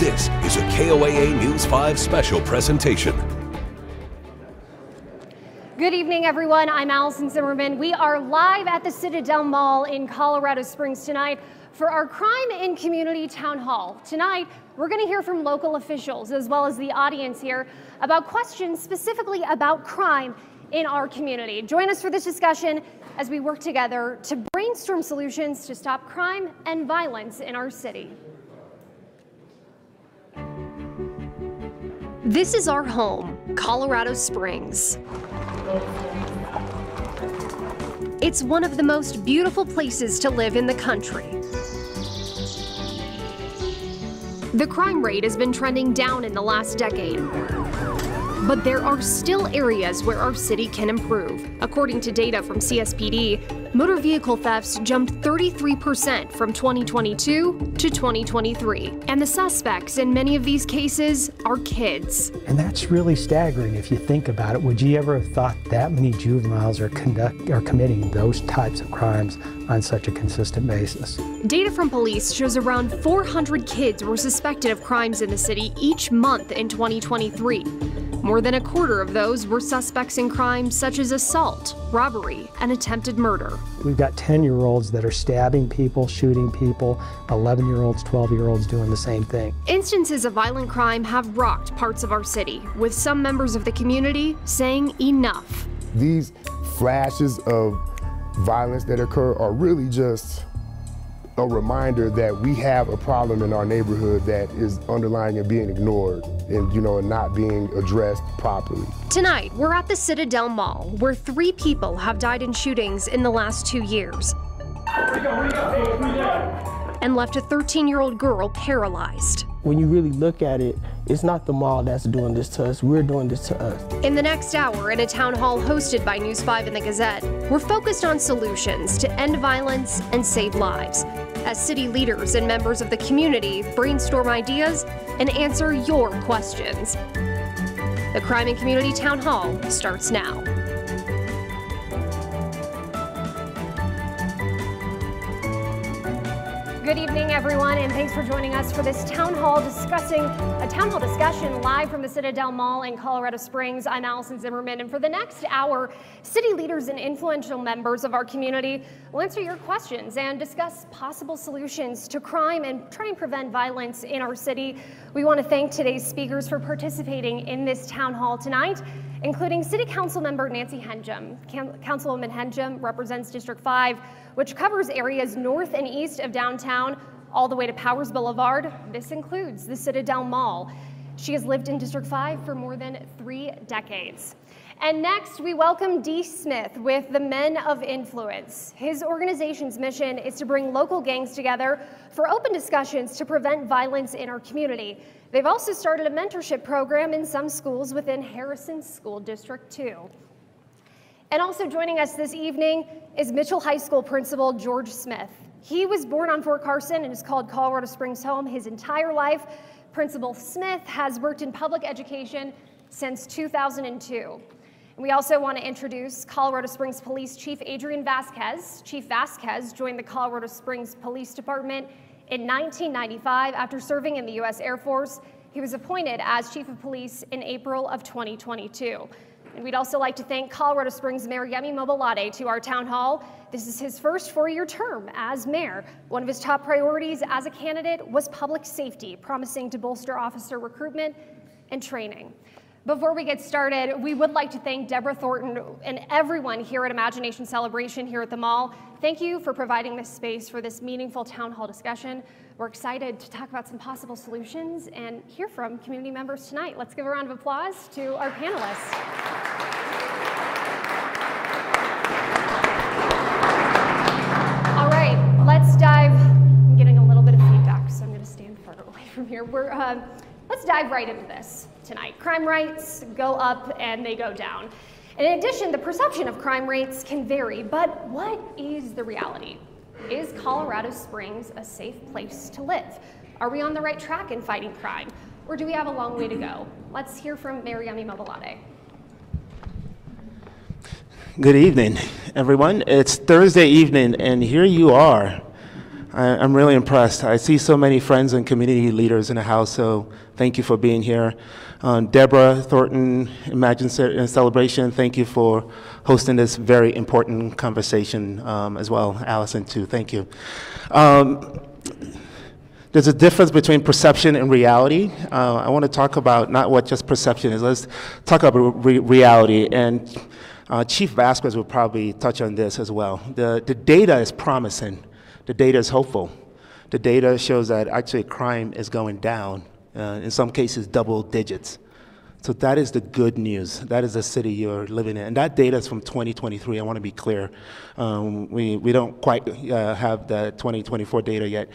This is a KOAA News 5 special presentation. Good evening, everyone. I'm Allison Zimmerman. We are live at the Citadel Mall in Colorado Springs tonight for our Crime in Community Town Hall. Tonight, we're going to hear from local officials as well as the audience here about questions specifically about crime in our community. Join us for this discussion as we work together to brainstorm solutions to stop crime and violence in our city. This is our home, Colorado Springs. It's one of the most beautiful places to live in the country. The crime rate has been trending down in the last decade. But there are still areas where our city can improve. According to data from CSPD, motor vehicle thefts jumped 33% from 2022 to 2023. And the suspects in many of these cases are kids. And that's really staggering if you think about it. Would you ever have thought that many juveniles are, conduct, are committing those types of crimes on such a consistent basis? Data from police shows around 400 kids were suspected of crimes in the city each month in 2023. More than a quarter of those were suspects in crimes such as assault, robbery, and attempted murder. We've got 10 year olds that are stabbing people, shooting people, 11 year olds, 12 year olds doing the same thing. Instances of violent crime have rocked parts of our city, with some members of the community saying enough. These flashes of violence that occur are really just a reminder that we have a problem in our neighborhood that is underlying and being ignored and you know and not being addressed properly. Tonight, we're at the Citadel Mall where 3 people have died in shootings in the last 2 years. And left a 13-year-old girl paralyzed. When you really look at it, it's not the mall that's doing this to us, we're doing this to us. In the next hour, in a town hall hosted by News 5 and the Gazette, we're focused on solutions to end violence and save lives as city leaders and members of the community brainstorm ideas and answer your questions. The Crime and Community Town Hall starts now. Good evening, everyone, and thanks for joining us for this town hall discussing a town hall discussion live from the Citadel Mall in Colorado Springs. I'm Allison Zimmerman, and for the next hour, city leaders and influential members of our community will answer your questions and discuss possible solutions to crime and try and prevent violence in our city. We want to thank today's speakers for participating in this town hall tonight including City Council member Nancy Henjum. Councilwoman Henjum represents District 5, which covers areas north and east of downtown all the way to Powers Boulevard. This includes the Citadel Mall. She has lived in District 5 for more than three decades. And next, we welcome Dee Smith with the Men of Influence. His organization's mission is to bring local gangs together for open discussions to prevent violence in our community. They've also started a mentorship program in some schools within Harrison School District 2. And also joining us this evening is Mitchell High School Principal George Smith. He was born on Fort Carson and has called Colorado Springs home his entire life. Principal Smith has worked in public education since 2002. And we also want to introduce Colorado Springs Police Chief Adrian Vasquez. Chief Vasquez joined the Colorado Springs Police Department in 1995, after serving in the U.S. Air Force, he was appointed as Chief of Police in April of 2022. And we'd also like to thank Colorado Springs Mayor Yemi Mobolade to our town hall. This is his first four-year term as mayor. One of his top priorities as a candidate was public safety, promising to bolster officer recruitment and training. Before we get started, we would like to thank Deborah Thornton and everyone here at Imagination Celebration here at the mall. Thank you for providing this space for this meaningful town hall discussion. We're excited to talk about some possible solutions and hear from community members tonight. Let's give a round of applause to our panelists. All right, let's dive. I'm getting a little bit of feedback, so I'm going to stand far away from here. We're, uh, let's dive right into this tonight. Crime rates go up and they go down. In addition, the perception of crime rates can vary, but what is the reality? Is Colorado Springs a safe place to live? Are we on the right track in fighting crime? Or do we have a long way to go? Let's hear from Mayor Yemi Good evening, everyone. It's Thursday evening, and here you are I, I'm really impressed. I see so many friends and community leaders in the house, so thank you for being here. Um, Deborah Thornton, Imagine Ce- uh, Celebration, thank you for hosting this very important conversation um, as well. Allison, too, thank you. Um, there's a difference between perception and reality. Uh, I want to talk about not what just perception is. Let's talk about re- reality. And uh, Chief Vasquez will probably touch on this as well. The, the data is promising. The data is hopeful. The data shows that actually crime is going down, uh, in some cases, double digits. So that is the good news. That is the city you're living in. And that data is from 2023. I want to be clear. Um, we, we don't quite uh, have the 2024 data yet.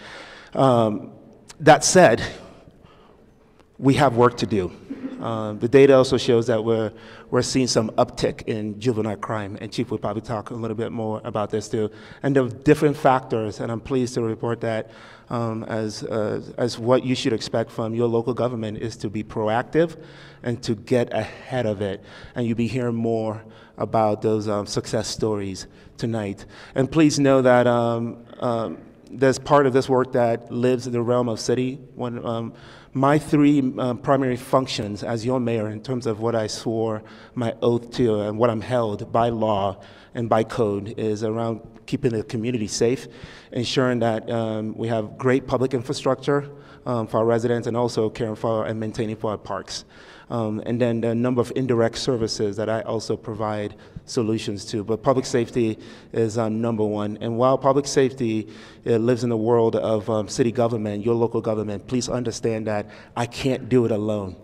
Um, that said, we have work to do. Uh, the data also shows that we're, we're seeing some uptick in juvenile crime, and Chief will probably talk a little bit more about this too. And are different factors, and I'm pleased to report that um, as, uh, as what you should expect from your local government is to be proactive and to get ahead of it. And you'll be hearing more about those um, success stories tonight. And please know that um, um, there's part of this work that lives in the realm of city. When, um, my three um, primary functions as your mayor, in terms of what I swore my oath to and what I'm held by law and by code, is around keeping the community safe, ensuring that um, we have great public infrastructure um, for our residents, and also caring for and maintaining for our parks. Um, and then the number of indirect services that I also provide solutions to. But public safety is um, number one. And while public safety uh, lives in the world of um, city government, your local government, please understand that I can't do it alone.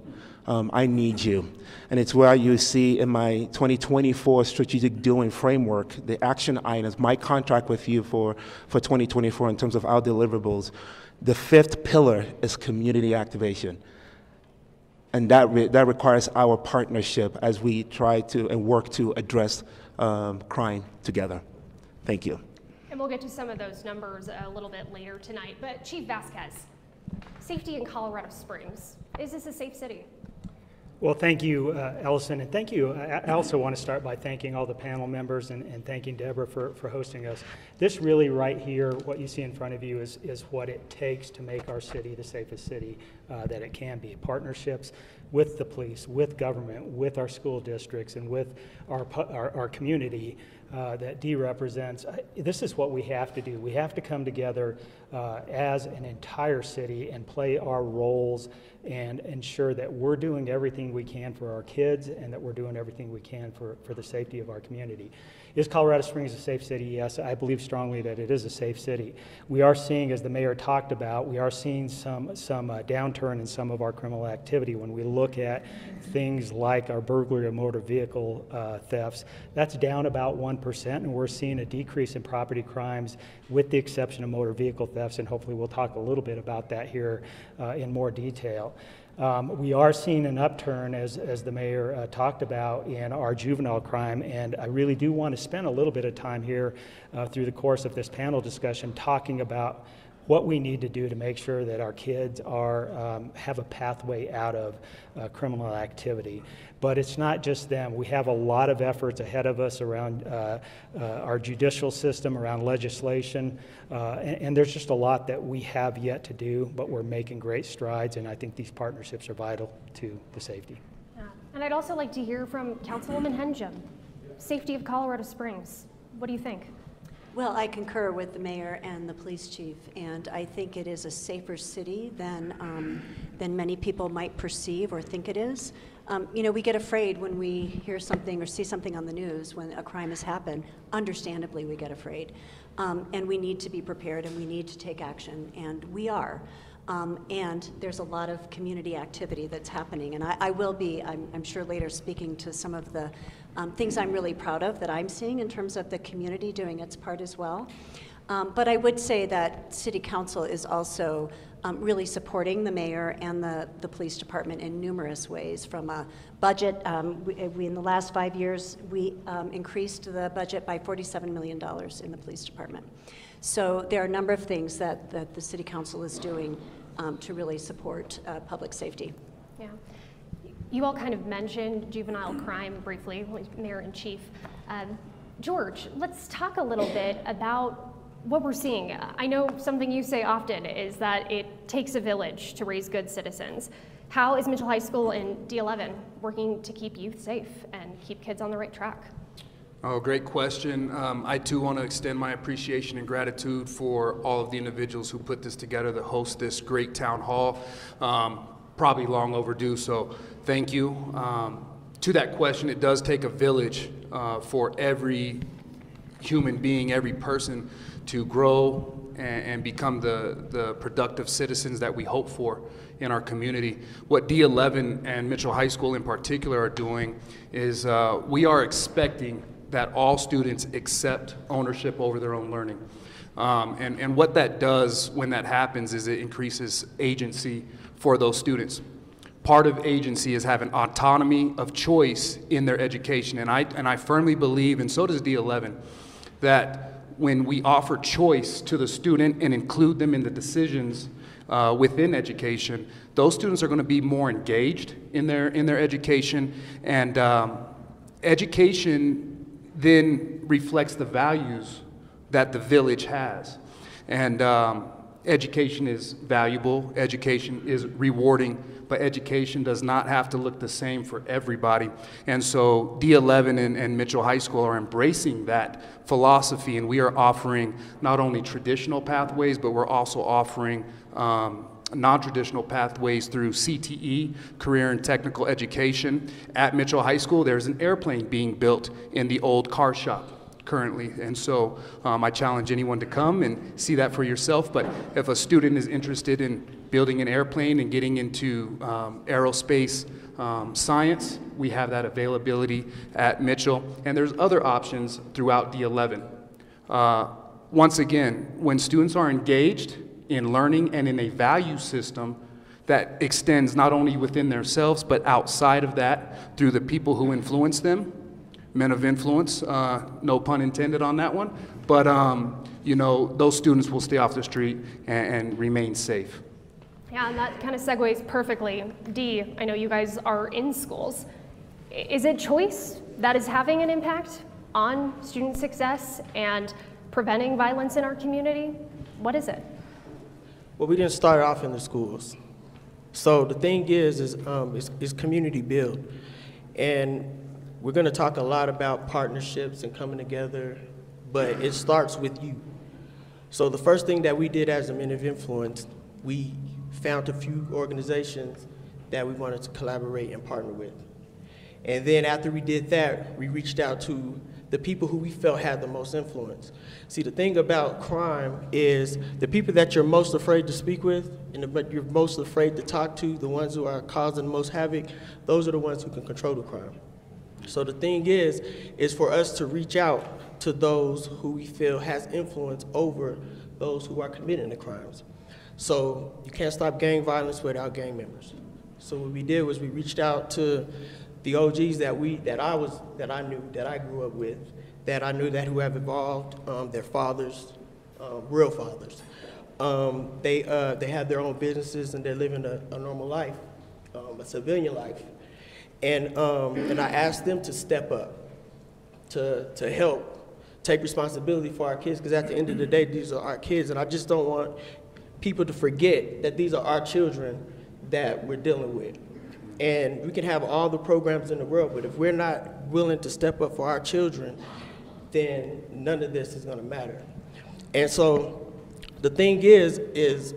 Um, I need you. And it's where you see in my 2024 strategic doing framework, the action items, my contract with you for, for 2024 in terms of our deliverables. The fifth pillar is community activation. And that, re- that requires our partnership as we try to and work to address um, crime together. Thank you. And we'll get to some of those numbers a little bit later tonight. But Chief Vasquez, safety in Colorado Springs. Is this a safe city? Well, thank you, uh, Allison, and thank you. I I also want to start by thanking all the panel members and, and thanking Deborah for, for hosting us. This really right here, what you see in front of you is, is what it takes to make our city the safest city uh, that it can be. Partnerships with the police, with government, with our school districts, and with our, our, our community uh, that Dee represents. This is what we have to do. We have to come together uh, as an entire city and play our roles and ensure that we're doing everything we can for our kids and that we're doing everything we can for, for the safety of our community. Is Colorado Springs a safe city? Yes, I believe strongly that it is a safe city. We are seeing, as the mayor talked about, we are seeing some, some uh, downturn in some of our criminal activity. When we look at things like our burglary of motor vehicle uh, thefts, that's down about 1%, and we're seeing a decrease in property crimes with the exception of motor vehicle thefts, and hopefully we'll talk a little bit about that here uh, in more detail. Um, we are seeing an upturn, as, as the mayor uh, talked about, in our juvenile crime, and I really do want to spend a little bit of time here uh, through the course of this panel discussion talking about what we need to do to make sure that our kids are um, have a pathway out of uh, criminal activity. But it's not just them. We have a lot of efforts ahead of us around uh, uh, our judicial system, around legislation, uh, and, and there's just a lot that we have yet to do. But we're making great strides, and I think these partnerships are vital to the safety. Yeah. And I'd also like to hear from Councilwoman Henjum. Safety of Colorado Springs. What do you think? Well, I concur with the mayor and the police chief, and I think it is a safer city than, um, than many people might perceive or think it is. Um, you know, we get afraid when we hear something or see something on the news when a crime has happened. Understandably, we get afraid. Um, and we need to be prepared and we need to take action, and we are. Um, and there's a lot of community activity that's happening. And I, I will be, I'm, I'm sure later, speaking to some of the um, things I'm really proud of that I'm seeing in terms of the community doing its part as well. Um, but I would say that City Council is also um, really supporting the mayor and the, the police department in numerous ways. From a budget, um, we, we, in the last five years, we um, increased the budget by $47 million in the police department. So there are a number of things that, that the City Council is doing um, to really support uh, public safety. Yeah. You all kind of mentioned juvenile crime briefly, Mayor and Chief. Um, George, let's talk a little bit about what we're seeing. I know something you say often is that it takes a village to raise good citizens. How is Mitchell High School and D11 working to keep youth safe and keep kids on the right track? Oh, great question. Um, I too want to extend my appreciation and gratitude for all of the individuals who put this together to host this great town hall. Um, probably long overdue, so thank you. Um, to that question, it does take a village uh, for every human being, every person to grow and, and, become the, the productive citizens that we hope for in our community. What D11 and Mitchell High School in particular are doing is uh, we are expecting that all students accept ownership over their own learning. Um, and, and what that does when that happens is it increases agency for those students. Part of agency is having autonomy of choice in their education. And I, and I firmly believe, and so does D11, that when we offer choice to the student and include them in the decisions uh, within education, those students are going to be more engaged in their, in their education. And um, education then reflects the values that the village has. And um, education is valuable, education is rewarding, but education does not have to look the same for everybody. And so D11 and, and, Mitchell High School are embracing that philosophy, and we are offering not only traditional pathways, but we're also offering um, non-traditional pathways through CTE, Career and Technical Education. At Mitchell High School, there's an airplane being built in the old car shop currently. And so um, I challenge anyone to come and see that for yourself. But if a student is interested in building an airplane and getting into um, aerospace um, science, we have that availability at Mitchell. And there's other options throughout D11. Uh, once again, when students are engaged in learning and in a value system that extends not only within themselves, but outside of that through the people who influence them, men of influence, uh, no pun intended on that one. But, um, you know, those students will stay off the street and, and remain safe. Yeah, and that kind of segues perfectly. Dee, I know you guys are in schools. Is it choice that is having an impact on student success and preventing violence in our community? What is it? Well, we didn't start off in the schools. So the thing is, is, um, is, is community build. And we're going to talk a lot about partnerships and coming together, but it starts with you. So the first thing that we did as a Men of Influence, we found a few organizations that we wanted to collaborate and partner with. And then after we did that, we reached out to the people who we felt had the most influence. See, the thing about crime is the people that you're most afraid to speak with and the, you're most afraid to talk to, the ones who are causing the most havoc, those are the ones who can control the crime. So the thing is, is for us to reach out to those who we feel has influence over those who are committing the crimes. So you can't stop gang violence without gang members. So what we did was we reached out to the OGs that we that I was that I knew that I grew up with, that I knew that who have evolved, um, their fathers, um, real fathers. Um, they uh, they have their own businesses and they're living a, a normal life, um, a civilian life. And, um, and I asked them to step up, to, to help take responsibility for our kids, because at the end of the day, these are our kids, and I just don't want people to forget that these are our children that we're dealing with. And we can have all the programs in the world, but if we're not willing to step up for our children, then none of this is gonna matter. And so the thing is, is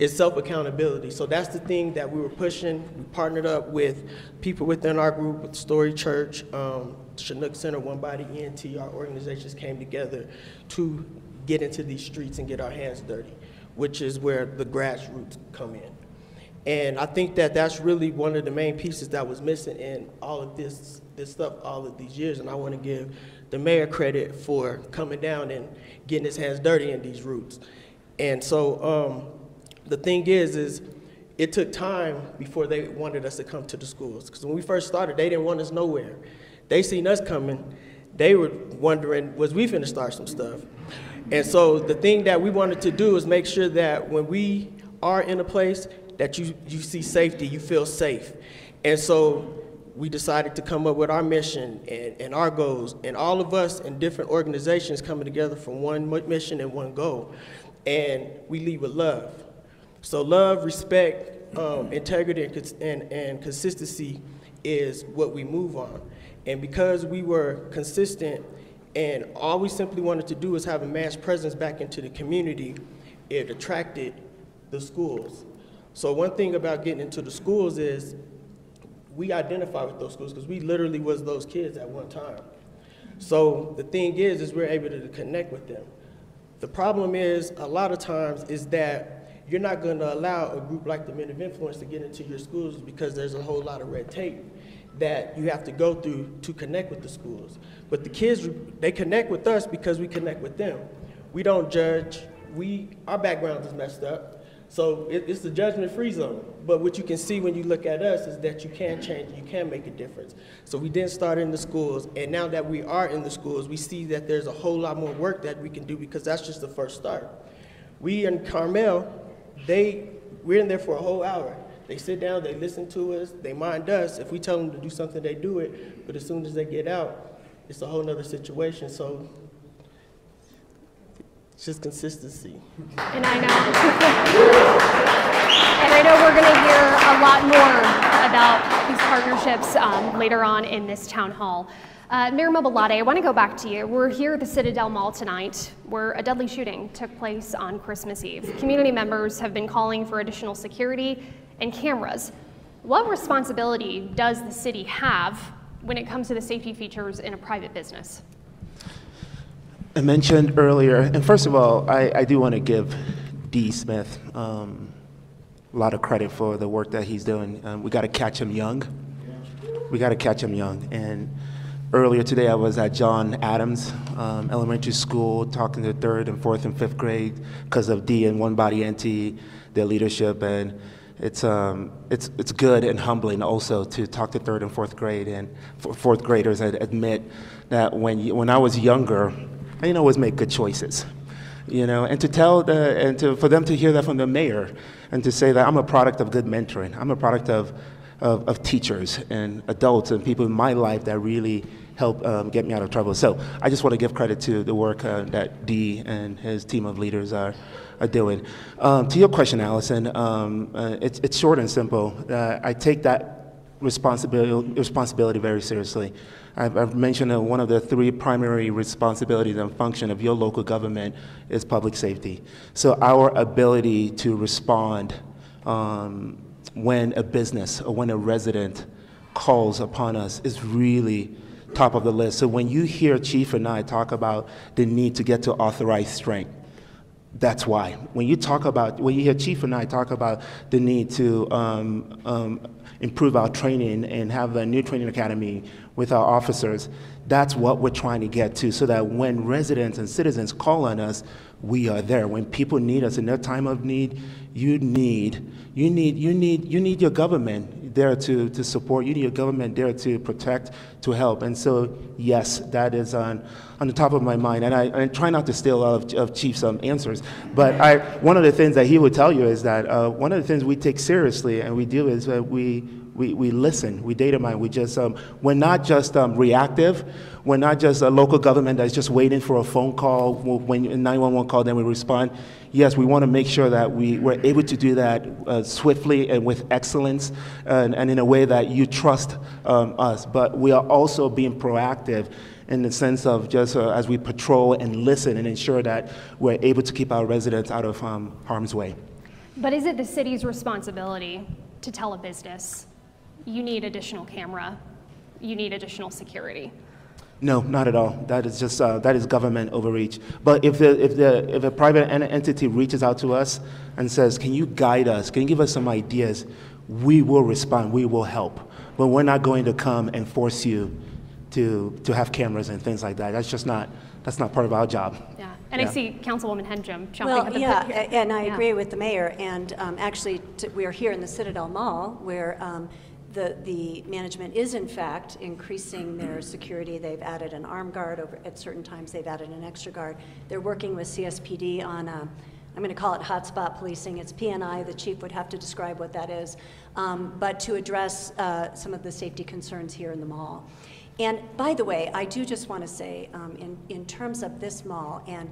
is self-accountability. So that's the thing that we were pushing. We partnered up with people within our group, with Story Church, um, Chinook Center, One Body ENT, our organizations came together to get into these streets and get our hands dirty, which is where the grassroots come in. And I think that that's really one of the main pieces that was missing in all of this, this stuff all of these years. And I want to give the mayor credit for coming down and getting his hands dirty in these roots. And so um, the thing is, is it took time before they wanted us to come to the schools. Because when we first started, they didn't want us nowhere. They seen us coming, they were wondering, was we finna start some stuff? And so the thing that we wanted to do is make sure that when we are in a place that you, you see safety, you feel safe. And so we decided to come up with our mission and, and our goals, and all of us in different organizations coming together for one mission and one goal. And we lead with love. So love, respect, um, integrity, and, and, and consistency is what we move on. And because we were consistent and all we simply wanted to do was have a mass presence back into the community, it attracted the schools. So one thing about getting into the schools is we identify with those schools because we literally was those kids at one time. So the thing is, is we're able to connect with them. The problem is, a lot of times, is that you're not going to allow a group like the Men of Influence to get into your schools because there's a whole lot of red tape that you have to go through to connect with the schools. But the kids, they connect with us because we connect with them. We don't judge. We, our background is messed up. So it, it's the judgment-free zone. But what you can see when you look at us is that you can change, you can make a difference. So we didn't start in the schools, and now that we are in the schools, we see that there's a whole lot more work that we can do because that's just the first start. We in Carmel, they, we're in there for a whole hour. They sit down, they listen to us, they mind us. If we tell them to do something, they do it. But as soon as they get out, it's a whole nother situation. So it's just consistency. And I know. and I know we're going to hear a lot more about these partnerships um, later on in this town hall. Uh, Mayor Mobolade, I want to go back to you. We're here at the Citadel Mall tonight where a deadly shooting took place on Christmas Eve. Community members have been calling for additional security and cameras. What responsibility does the city have when it comes to the safety features in a private business? I mentioned earlier, and first of all, I, I do want to give D. Smith um, a lot of credit for the work that he's doing. Um, we got to catch him young. We got to catch him young. And earlier today, I was at John Adams um, Elementary School talking to third and fourth and fifth grade because of D and One Body ENT, their leadership, and it's um, it's it's good and humbling also to talk to third and fourth grade and fourth graders and admit that when you, when I was younger, I didn't always make good choices, you know, and to tell the and to for them to hear that from the mayor and to say that I'm a product of good mentoring, I'm a product of of, of teachers and adults and people in my life that really help um, get me out of trouble. So I just want to give credit to the work uh, that Dee and his team of leaders are, are doing. Um, to your question, Allison, um, uh, it's, it's short and simple. Uh, I take that responsibility, responsibility very seriously. I've, I've mentioned that one of the three primary responsibilities and function of your local government is public safety. So our ability to respond um, when a business or when a resident calls upon us is really top of the list. So when you hear Chief and I talk about the need to get to authorized strength, that's why. When you talk about, when you hear Chief and I talk about the need to um, um, improve our training and have a new training academy with our officers, that's what we're trying to get to so that when residents and citizens call on us, we are there. When people need us in their time of need, you need, you need, you need, you need your government there to, to support. You need your government there to protect, to help. And so, yes, that is on, on the top of my mind. And I, I try not to steal a of, of Chief's um, answers. But I, one of the things that he would tell you is that uh, one of the things we take seriously and we do is that we, we, we listen, we data mine, we just, um, we're not just um, reactive, we're not just a local government that's just waiting for a phone call, when a 911 call, then we respond. Yes, we want to make sure that we, we're able to do that uh, swiftly and with excellence and, and in a way that you trust um, us. But we are also being proactive in the sense of just uh, as we patrol and listen and ensure that we're able to keep our residents out of um, harm's way. But is it the city's responsibility to tell a business, you need additional camera, you need additional security? No, not at all. That is just uh, that is government overreach. But if the if the if a private en- entity reaches out to us and says, "Can you guide us? Can you give us some ideas?" We will respond. We will help. But we're not going to come and force you to to have cameras and things like that. That's just not that's not part of our job. Yeah. And Yeah. I see Councilwoman Henjum jumping Well, at the yeah, here. and I Yeah. agree with the mayor. And um, actually, t- we are here in the Citadel Mall, where um, the, the management is in fact increasing their security. They've added an armed guard over, at certain times they've added an extra guard. They're working with CSPD on a, I'm going to call it hotspot policing. It's PNI. The chief would have to describe what that is, um, but to address uh, some of the safety concerns here in the mall. And by the way, I do just want to say, um, in, in terms of this mall, and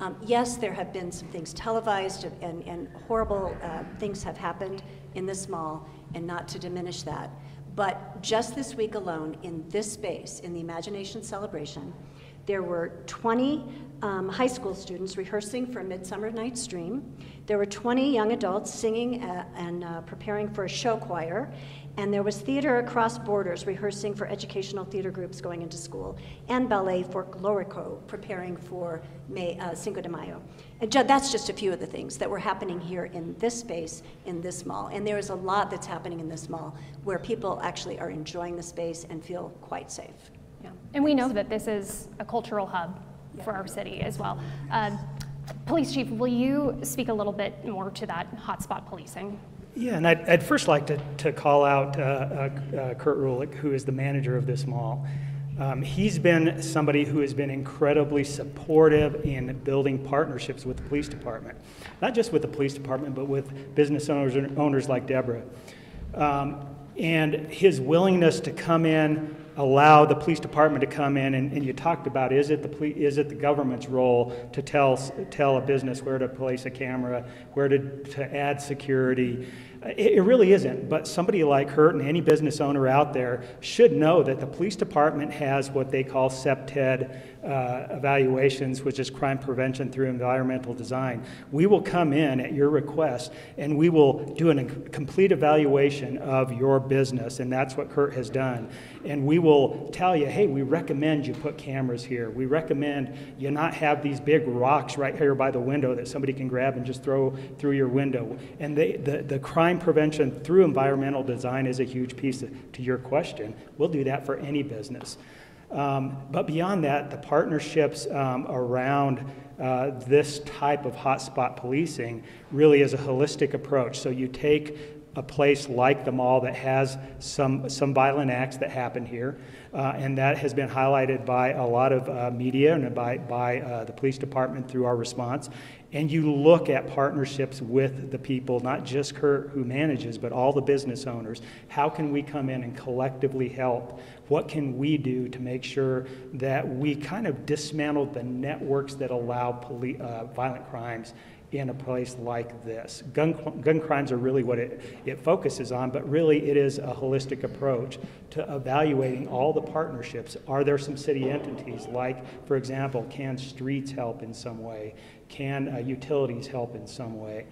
um, yes, there have been some things televised and, and horrible uh, things have happened in this mall, and not to diminish that. But just this week alone, in this space, in the Imagination Celebration, there were 20 um, high school students rehearsing for a Midsummer Night's Dream. There were 20 young adults singing uh, and uh, preparing for a show choir. And there was theater across borders rehearsing for educational theater groups going into school, and ballet folklorico preparing for May, uh, Cinco de Mayo. And that's just a few of the things that were happening here in this space, in this mall. And there is a lot that's happening in this mall where people actually are enjoying the space and feel quite safe. Yeah. And we know that this is a cultural hub for our city as well. Uh, Police Chief, will you speak a little bit more to that hotspot policing? Yeah, and I'd, I'd first like to, to call out uh, uh, uh, Kurt Rulick, who is the manager of this mall. Um, he's been somebody who has been incredibly supportive in building partnerships with the police department. Not just with the police department, but with business owners, owners like Deborah. Um, and his willingness to come in, allow the police department to come in, and, and you talked about is it the is it the government's role to tell tell a business where to place a camera, where to, to add security. It, it really isn't. But somebody like Kurt and any business owner out there should know that the police department has what they call CPTED uh, evaluations, which is crime prevention through environmental design. We will come in at your request and we will do a complete evaluation of your business, and that's what Kurt has done. And we will tell you, hey, we recommend you put cameras here. We recommend you not have these big rocks right here by the window that somebody can grab and just throw through your window. And they, the, the crime prevention through environmental design is a huge piece to your question. We'll do that for any business. Um, but beyond that, the partnerships um, around uh, this type of hotspot policing really is a holistic approach. So you take a place like the mall that has some, some violent acts that happen here, uh, and that has been highlighted by a lot of uh, media and by, by uh, the police department through our response. And you look at partnerships with the people, not just Kurt who manages, but all the business owners. How can we come in and collectively help what can we do to make sure that we kind of dismantle the networks that allow uh, violent crimes in a place like this? Gun, gun crimes are really what it, it focuses on, but really it is a holistic approach to evaluating all the partnerships. Are there some city entities, like, for example, can streets help in some way? Can uh, utilities help in some way?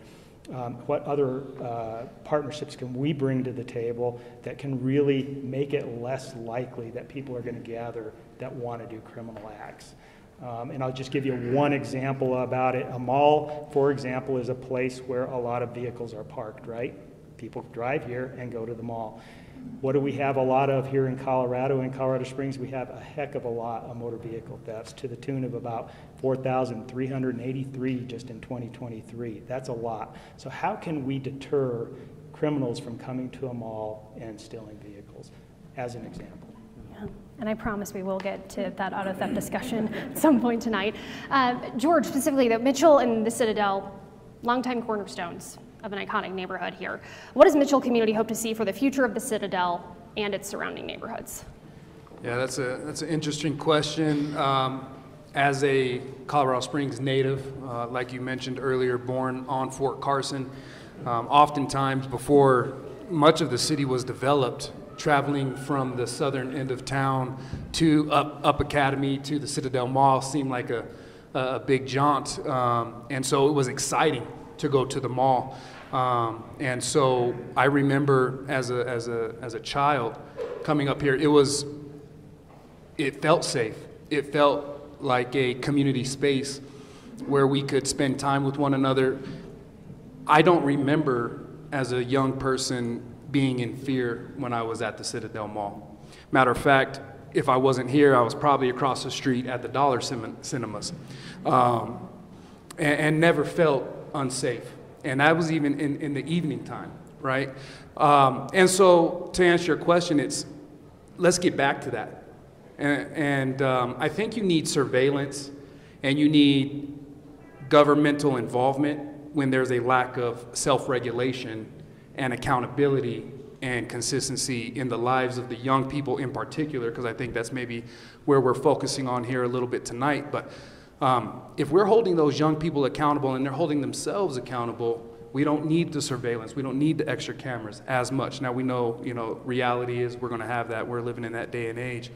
Um, what other uh, partnerships can we bring to the table that can really make it less likely that people are going to gather that want to do criminal acts. Um, and I'll just give you one example about it. A mall, for example, is a place where a lot of vehicles are parked, right? People drive here and go to the mall. What do we have a lot of here in Colorado? In Colorado Springs, we have a heck of a lot of motor vehicle thefts to the tune of about 4,383 just in 2023. That's a lot. So, how can we deter criminals from coming to a mall and stealing vehicles, as an example? Yeah. And I promise we will get to that auto theft discussion at some point tonight. Uh, George, specifically, though, Mitchell and the Citadel, longtime cornerstones of an iconic neighborhood here. What does Mitchell community hope to see for the future of the Citadel and its surrounding neighborhoods? Yeah, that's a that's an interesting question. Um, as a Colorado Springs native, uh, like you mentioned earlier, born on Fort Carson, um, oftentimes before much of the city was developed, traveling from the southern end of town to up, up Academy to the Citadel Mall seemed like a, a big jaunt. Um, and so it was exciting to go to the mall. Um, and so I remember as a, as, a, as a child coming up here, it was, it felt safe. It felt like a community space where we could spend time with one another. I don't remember as a young person being in fear when I was at the Citadel Mall. Matter of fact, if I wasn't here, I was probably across the street at the Dollar Cinemas um, and, and never felt unsafe and that was even in, in the evening time, right? Um, and so, to answer your question, it's let's get back to that. And, and um, I think you need surveillance and you need governmental involvement when there's a lack of self-regulation and accountability and consistency in the lives of the young people in particular, because I think that's maybe where we're focusing on here a little bit tonight. But um, if we're holding those young people accountable and they're holding themselves accountable, we don't need the surveillance. We don't need the extra cameras as much. Now we know, you know, reality is we're going to have that. We're living in that day and age.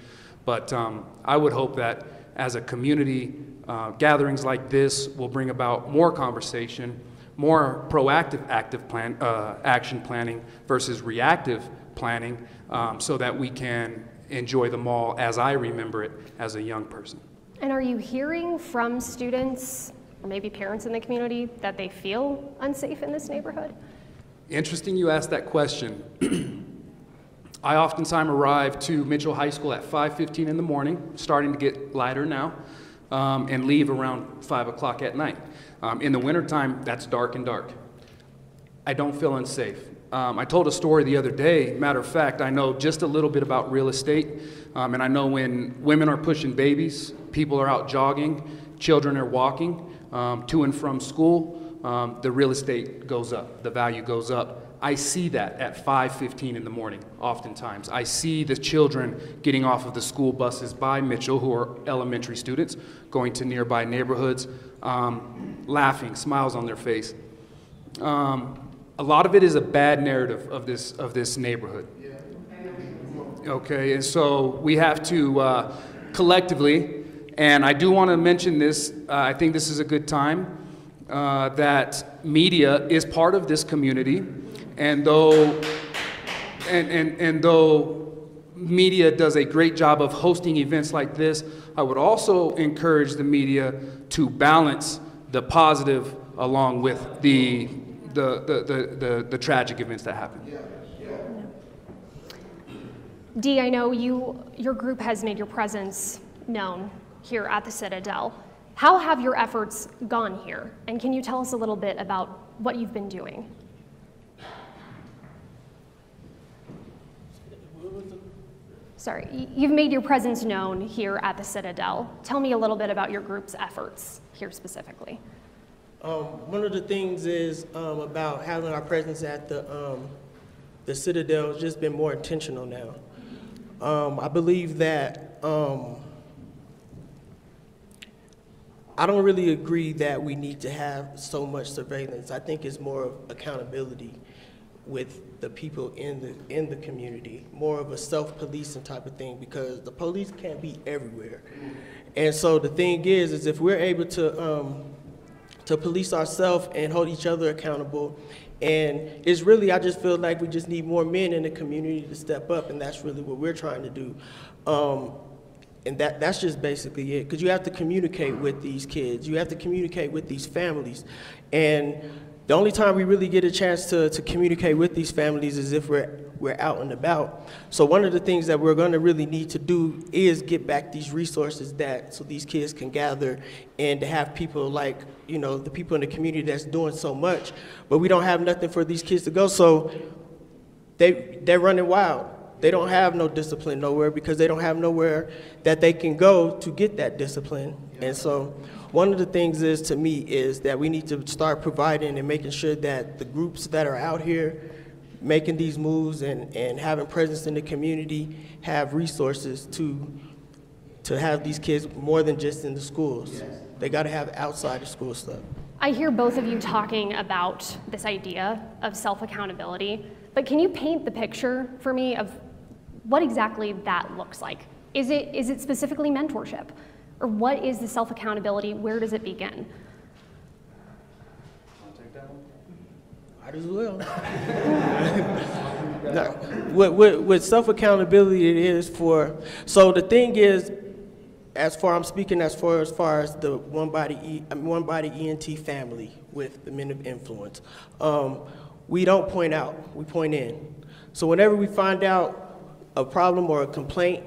But um, I would hope that as a community, uh, gatherings like this will bring about more conversation, more proactive active plan, uh, action planning versus reactive planning um, so that we can enjoy the mall as I remember it as a young person. And are you hearing from students or maybe parents in the community that they feel unsafe in this neighborhood? Interesting you asked that question. I oftentimes arrive to Mitchell High School at 5.15 in the morning, starting to get lighter now, um, and leave around 5 o'clock at night. Um, in the wintertime, that's dark and dark. I don't feel unsafe. Um, I told a story the other day. Matter of fact, I know just a little bit about real estate, um, and I know when women are pushing babies, people are out jogging, children are walking um, to and from school, um, the real estate goes up, the value goes up. I see that at 5:15 in the morning. Oftentimes, I see the children getting off of the school buses by Mitchell, who are elementary students, going to nearby neighborhoods, um, laughing, smiles on their face. Um, a lot of it is a bad narrative of this of this neighborhood. Okay, and so we have to uh, collectively, and I do want to mention this. Uh, I think this is a good time uh, that media is part of this community, and though and, and, and though media does a great job of hosting events like this, I would also encourage the media to balance the positive along with the the, the, the, the, the tragic events that happen. Dee, I know you, your group has made your presence known here at the Citadel. How have your efforts gone here? And can you tell us a little bit about what you've been doing? Sorry, you've made your presence known here at the Citadel. Tell me a little bit about your group's efforts here specifically. Um, one of the things is um, about having our presence at the um, the Citadel has just been more intentional now. Um, I believe that um, I don't really agree that we need to have so much surveillance. I think it's more of accountability with the people in the in the community, more of a self-policing type of thing because the police can't be everywhere. And so the thing is, is if we're able to um, to police ourselves and hold each other accountable. And it's really, I just feel like we just need more men in the community to step up, and that's really what we're trying to do. Um, and that, that's just basically it, because you have to communicate with these kids. You have to communicate with these families. And the only time we really get a chance to, to communicate with these families is if we're, we're out and about. So one of the things that we're gonna really need to do is get back these resources that, so these kids can gather and to have people like, you know, the people in the community that's doing so much, but we don't have nothing for these kids to go, so they, they're running wild. They don't have no discipline nowhere because they don't have nowhere that they can go to get that discipline. And so one of the things is to me is that we need to start providing and making sure that the groups that are out here making these moves and, and having presence in the community have resources to to have these kids more than just in the schools. They got to have outside of school stuff. I hear both of you talking about this idea of self accountability, but can you paint the picture for me of what exactly that looks like? Is it, is it specifically mentorship? Or what is the self accountability? Where does it begin? Might as well. no, with, with, with self accountability, it is for. So the thing is, as far I'm speaking as far as far as the one body e, I mean, one body ENT family with the men of influence, um, we don't point out, we point in. So whenever we find out a problem or a complaint,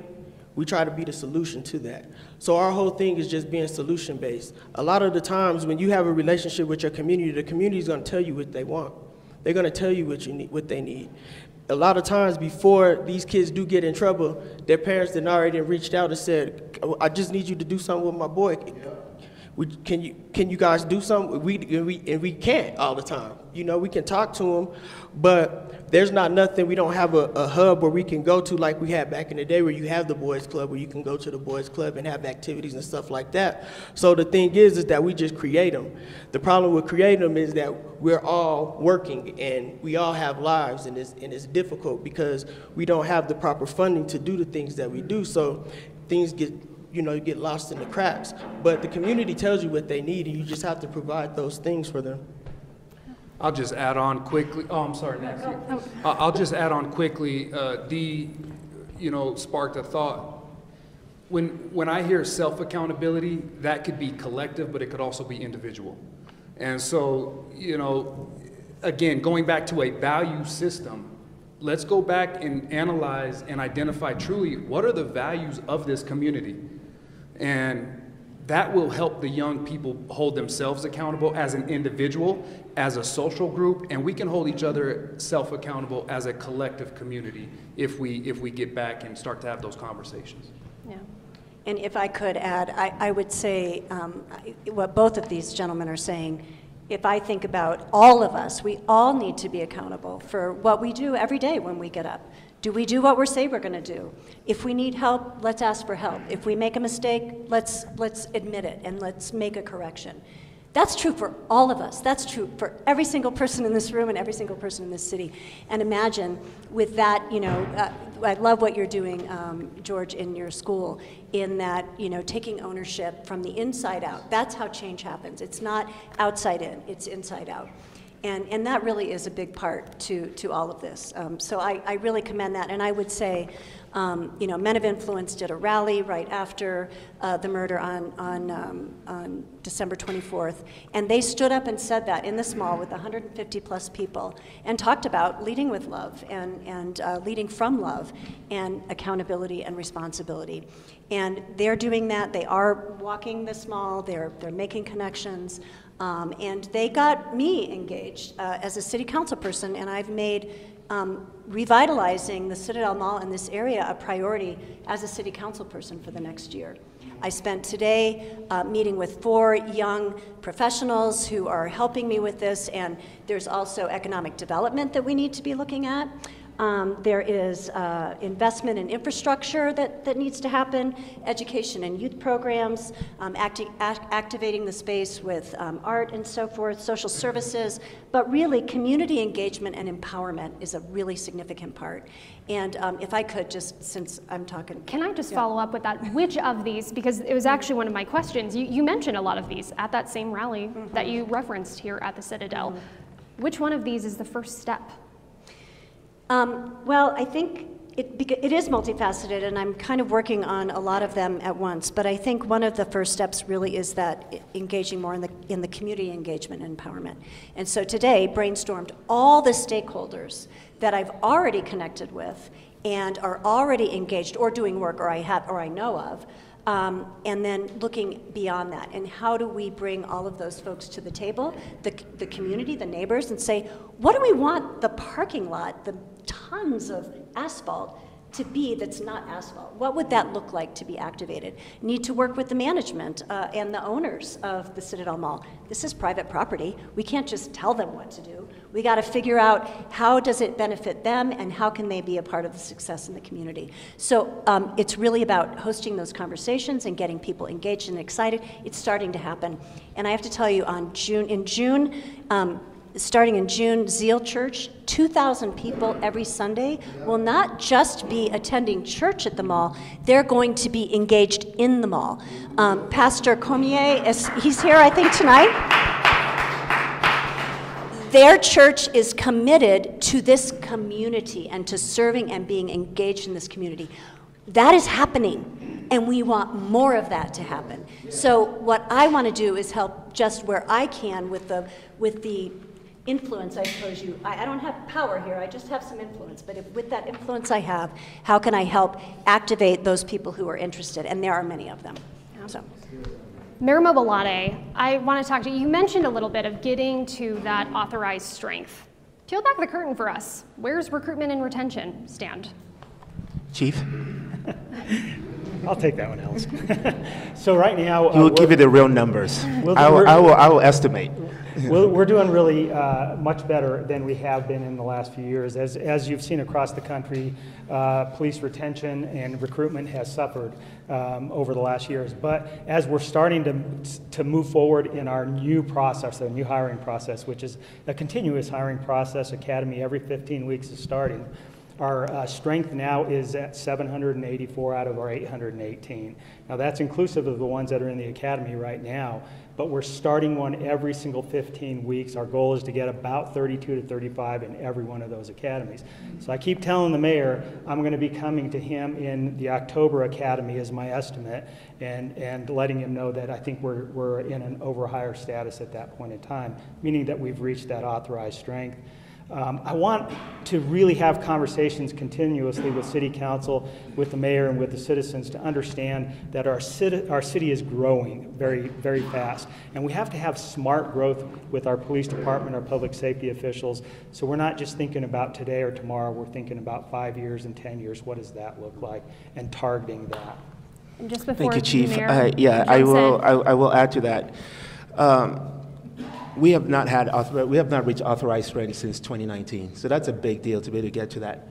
we try to be the solution to that. So our whole thing is just being solution based. A lot of the times when you have a relationship with your community, the community is going to tell you what they want. They're going to tell you what you need, what they need. A lot of times before these kids do get in trouble, their parents then already reached out and said, "I just need you to do something with my boy." we, can you can you guys do something? We and we and we can't all the time. You know, we can talk to them, but there's not nothing. We don't have a, a hub where we can go to like we had back in the day, where you have the boys club, where you can go to the boys club and have activities and stuff like that. So the thing is, is that we just create them. The problem with creating them is that we're all working and we all have lives, and it's and it's difficult because we don't have the proper funding to do the things that we do. So things get you know, you get lost in the cracks. But the community tells you what they need, and you just have to provide those things for them. I'll just add on quickly. Oh, I'm sorry, Nancy. I'll just add on quickly. Uh, Dee, you know, sparked a thought. When, when I hear self-accountability, that could be collective, but it could also be individual. And so, you know, again, going back to a value system, let's go back and analyze and identify truly what are the values of this community. And that will help the young people hold themselves accountable as an individual, as a social group, and we can hold each other self accountable as a collective community if we, if we get back and start to have those conversations. Yeah. And if I could add, I, I would say um, what both of these gentlemen are saying, if I think about all of us, we all need to be accountable for what we do every day when we get up. Do we do what we say we're going to do? If we need help, let's ask for help. If we make a mistake, let's, let's admit it and let's make a correction. That's true for all of us. That's true for every single person in this room and every single person in this city. And imagine with that, you know, uh, I love what you're doing, um, George, in your school, in that, you know, taking ownership from the inside out. That's how change happens. It's not outside in, it's inside out. And, and that really is a big part to, to all of this. Um, so I, I really commend that. And I would say, um, you know, Men of Influence did a rally right after uh, the murder on, on, um, on December 24th. And they stood up and said that in this mall with 150 plus people and talked about leading with love and, and uh, leading from love and accountability and responsibility. And they're doing that. They are walking this mall, they're, they're making connections. Um, and they got me engaged uh, as a city council person, and I've made um, revitalizing the Citadel Mall in this area a priority as a city council person for the next year. I spent today uh, meeting with four young professionals who are helping me with this, and there's also economic development that we need to be looking at. Um, there is uh, investment in infrastructure that, that needs to happen, education and youth programs, um, acti- act- activating the space with um, art and so forth, social services, but really community engagement and empowerment is a really significant part. And um, if I could, just since I'm talking. Can I just follow up with that? Which of these, because it was actually one of my questions, you, you mentioned a lot of these at that same rally that you referenced here at the Citadel. Which one of these is the first step? Um, well, I think it, it is multifaceted, and I'm kind of working on a lot of them at once. But I think one of the first steps really is that engaging more in the, in the community engagement and empowerment. And so today, brainstormed all the stakeholders that I've already connected with and are already engaged or doing work or I have or I know of. Um, and then looking beyond that, and how do we bring all of those folks to the table, the, the community, the neighbors, and say, what do we want the parking lot, the tons of asphalt to be that's not asphalt? What would that look like to be activated? Need to work with the management uh, and the owners of the Citadel Mall. This is private property. We can't just tell them what to do. We got to figure out how does it benefit them and how can they be a part of the success in the community. So um, it's really about hosting those conversations and getting people engaged and excited. It's starting to happen. And I have to tell you, on June in June. Um, starting in June, Zeal Church, 2,000 people every Sunday will not just be attending church at the mall, they're going to be engaged in the mall. Um, Pastor Comier, is, he's here, I think, tonight. Their church is committed to this community and to serving and being engaged in this community. That is happening, and we want more of that to happen. So, what I want to do is help just where I can with the with the influence I suppose you. I, I don't have power here. I just have some influence. But if, with that influence I have, how can I help activate those people who are interested? And there are many of them. So. Mayor Mobolade, I want to talk to you. You mentioned a little bit of getting to that authorized strength. Peel back the curtain for us. Where's recruitment and retention stand? Chief? I'll take that one, Alice. so right now, uh, We'll give you the real numbers. We'll- I will, I will, I will estimate. we're, doing really uh, much better than we have been in the last few years. As, as you've seen across the country, uh, police retention and recruitment has suffered um, over the last years. But as we're starting to, to move forward in our new process, our new hiring process, which is a continuous hiring process, academy every 15 weeks is starting. Our uh, strength now is at 784 out of our 818. Now, that's inclusive of the ones that are in the academy right now, but we're starting one every single 15 weeks. Our goal is to get about 32 to 35 in every one of those academies. So I keep telling the mayor I'm going to be coming to him in the October academy, is my estimate, and, and letting him know that I think we're, we're in an over higher status at that point in time, meaning that we've reached that authorized strength. Um, I want to really have conversations continuously with City Council, with the mayor, and with the citizens to understand that our city, our city is growing very, very fast. And we have to have smart growth with our police department, our public safety officials. So we're not just thinking about today or tomorrow, we're thinking about five years and 10 years. What does that look like? And targeting that. And just before Thank you, Chief. mayor Uh, Yeah, I will, I I will add to that. Um, We have not had, we have not reached authorized strength since 2019, so that's a big deal to be able to get to that.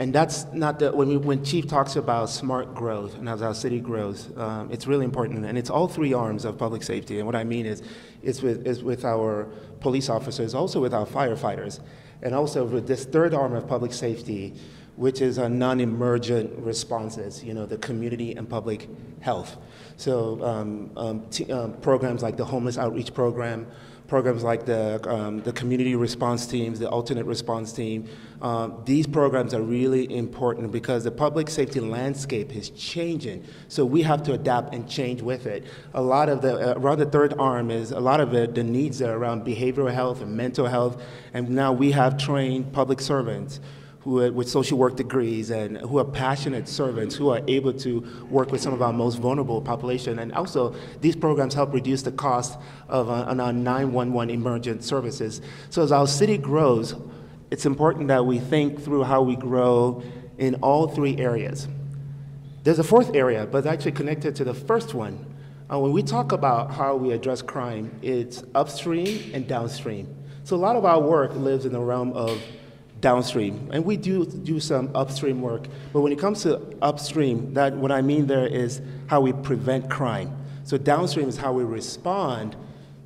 And that's not the, when, we, when Chief talks about smart growth and as our city grows, um, it's really important. And it's all three arms of public safety. And what I mean is, it's with, with our police officers, also with our firefighters, and also with this third arm of public safety, which is our non-emergent responses, you know, the community and public health. So um, um, um, programs like the homeless outreach program, programs like the, um, the community response teams, the alternate response team. Um, these programs are really important because the public safety landscape is changing. So we have to adapt and change with it. A lot of the, uh, around the third arm is a lot of it, the needs are around behavioral health and mental health. And now we have trained public servants who with social work degrees and who are passionate servants who are able to work with some of our most vulnerable population. And also, these programs help reduce the cost of uh, on our 911 emergent services. So as our city grows, it's important that we think through how we grow in all three areas. There's a fourth area, but actually connected to the first one. Uh, when we talk about how we address crime, it's upstream and downstream. So a lot of our work lives in the realm of downstream, and we do do some upstream work. But when it comes to upstream, that what I mean there is how we prevent crime. So downstream is how we respond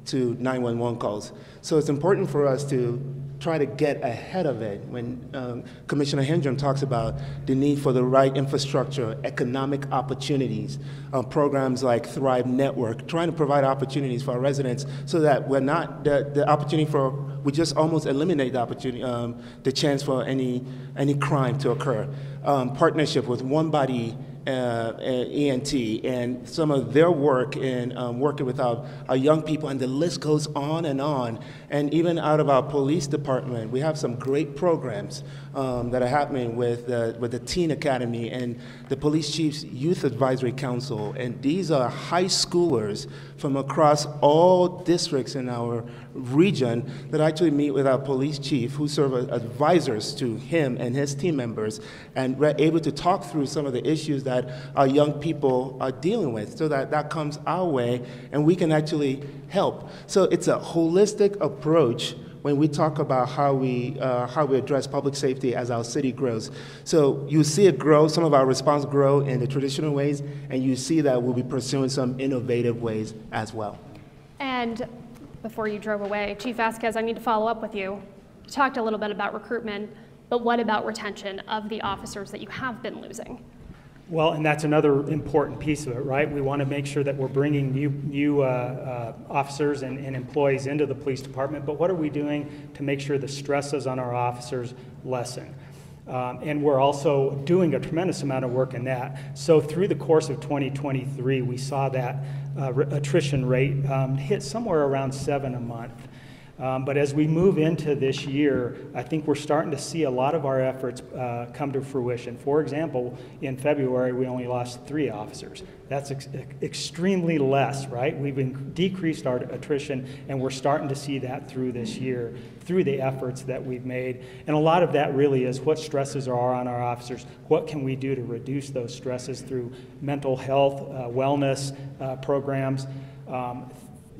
to 911 calls. So it's important for us to try to get ahead of it when um, Commissioner Henjum talks about the need for the right infrastructure, economic opportunities, uh, programs like Thrive Network, trying to provide opportunities for our residents so that we're not, the, the opportunity for, we just almost eliminate the opportunity, um, the chance for any, any crime to occur. Um, partnership with One Body uh, ENT and some of their work in um, working with our, our young people, and the list goes on and on. And even out of our police department, we have some great programs um, that are happening with, with the Teen Academy and the Police Chiefs Youth Advisory Council. And these are high schoolers from across all districts in our region that actually meet with our police chief, who serve as advisors to him and his team members, and we're able to talk through some of the issues that our young people are dealing with, so that that comes our way, and we can actually help. So it's a holistic approach when we talk about how we, uh, how we address public safety as our city grows. So you see it grow, some of our response grow in the traditional ways, and you see that we'll be pursuing some innovative ways as well. And before you drove away, Chief Vasquez, I need to follow up with you. You talked a little bit about recruitment, but what about retention of the officers that you have been losing? Well, and that's another important piece of it, right? We want to make sure that we're bringing new, new uh, uh, officers and, and employees into the police department, but what are we doing to make sure the stresses on our officers lessen? Um, and we're also doing a tremendous amount of work in that. So through the course of 2023, we saw that uh, attrition rate um, hit somewhere around seven a month. Um, but as we move into this year, I think we're starting to see a lot of our efforts uh, come to fruition. For example, in February, we only lost three officers. That's ex- extremely less, right? We've been, decreased our attrition, and we're starting to see that through this year, through the efforts that we've made. And a lot of that really is what stresses are on our officers. What can we do to reduce those stresses through mental health, uh, wellness uh, programs? Um,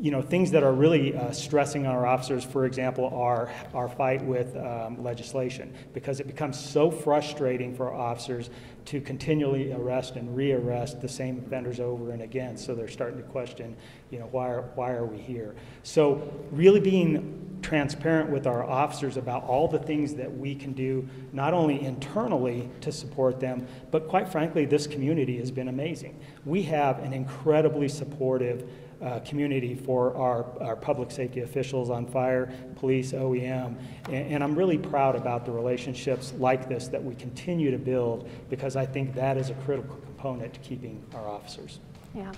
you know, things that are really uh, stressing our officers, for example, are our fight with um, legislation, because it becomes so frustrating for officers to continually arrest and rearrest the same offenders over and again. So they're starting to question, you know, why are, why are we here? So really being transparent with our officers about all the things that we can do, not only internally to support them, but quite frankly, this community has been amazing. We have an incredibly supportive uh, community for our, our public safety officials on fire, police, OEM. And, and, I'm really proud about the relationships like this that we continue to build because I think that is a critical component to keeping our officers. Yeah.